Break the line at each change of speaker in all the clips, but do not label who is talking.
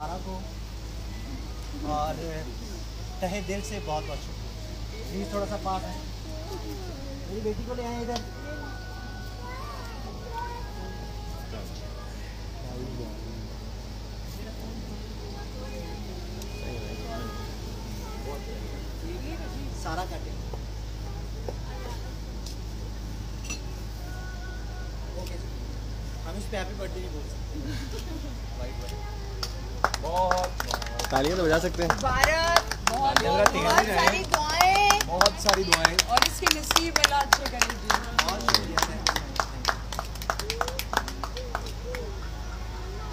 सारा को। और, तहे दिल से बहुत बहुत शुक्रिया। प्लीज़ थोड़ा सा पास है। मेरी बेटी को ले आए इधर। सारा काटे ओके हम इस पे हैप्पी बर्थडे नहीं बोल सकते
तालियाँ तो बजा सकते हैं।
भारत बहुत बहुत बहुत सारी दुआएँ।
बहुत सारी दुआएँ।
और इसके नसीब अल्लाह अच्छे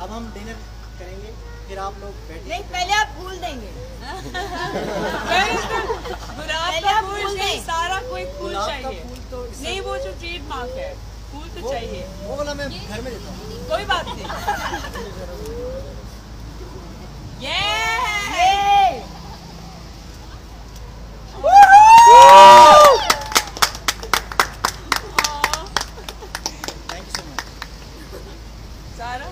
अब हम डिनर करेंगे फिर आप लोग
नहीं पहले आप फूल देंगे।
गुलाब का फूल नहीं सारा कोई फूल चाहिए।
तो
नहीं वो जो ट्रेडमार्क है फूल तो चाहिए।
वो वाला मैं घर में देता हूँ।
कोई बात नहीं। Sara?